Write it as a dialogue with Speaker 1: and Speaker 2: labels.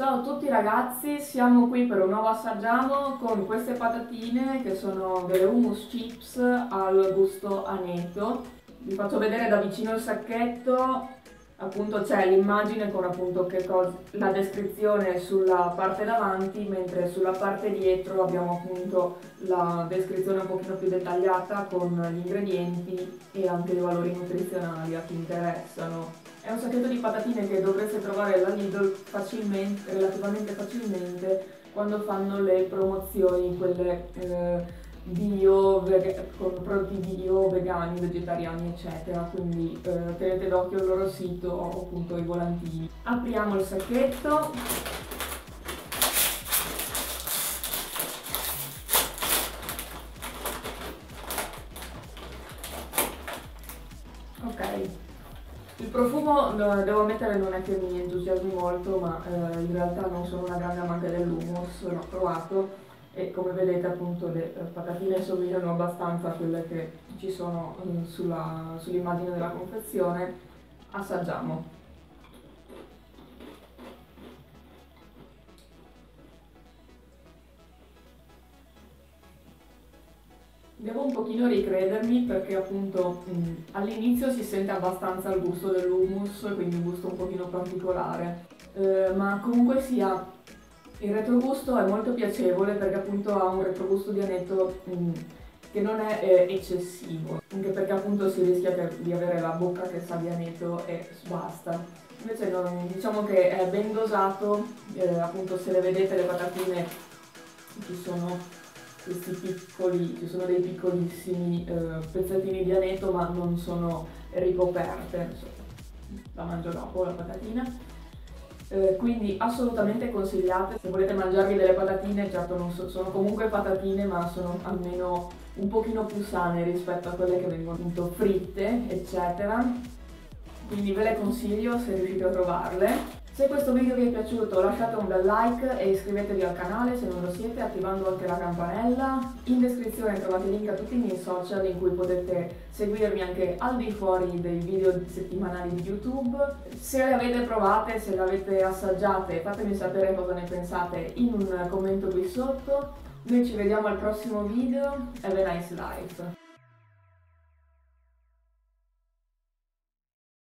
Speaker 1: Ciao a tutti ragazzi, siamo qui per un nuovo assaggiamo con queste patatine che sono delle hummus chips al gusto aneto. Vi faccio vedere da vicino il sacchetto, appunto c'è l'immagine con appunto la descrizione sulla parte davanti, mentre sulla parte dietro abbiamo appunto la descrizione un pochino più dettagliata con gli ingredienti e anche i valori nutrizionali a chi interessano. È un sacchetto di patatine che dovreste trovare alla Lidl facilmente, relativamente facilmente quando fanno le promozioni, quelle eh, bio, con prodotti bio, vegani, vegetariani, eccetera. Quindi eh, tenete d'occhio il loro sito o appunto i volantini. Apriamo il sacchetto. Il profumo, devo ammettere, non è che mi entusiasmi molto, ma eh, in realtà non sono una grande amante dell'hummus, l'ho provato e come vedete appunto le eh, patatine somigliano abbastanza a quelle che ci sono eh, sull'immagine della confezione. Assaggiamo. Devo un pochino ricredermi perché appunto mm, all'inizio si sente abbastanza il gusto dell'hummus, quindi un gusto un pochino particolare, eh, ma comunque sia il retrogusto è molto piacevole perché appunto ha un retrogusto di anetto mm, che non è eh, eccessivo, anche perché appunto si rischia di avere la bocca che sa di anetto e basta. Invece non, diciamo che è ben dosato, eh, appunto se le vedete le patatine ci sono questi piccoli, ci sono dei piccolissimi eh, pezzettini di anetto ma non sono ricoperte, la mangio dopo la patatina. Eh, quindi assolutamente consigliate, se volete mangiarvi delle patatine, certo non so, sono comunque patatine ma sono almeno un pochino più sane rispetto a quelle che vengono appunto fritte, eccetera. Quindi ve le consiglio se riuscite a trovarle. Se questo video vi è piaciuto lasciate un bel like e iscrivetevi al canale se non lo siete attivando anche la campanella. In descrizione trovate link a tutti i miei social in cui potete seguirmi anche al di fuori dei video settimanali di YouTube. Se le avete provate, se le avete assaggiate fatemi sapere cosa ne pensate in un commento qui sotto. Noi ci vediamo al prossimo video. Have a nice life!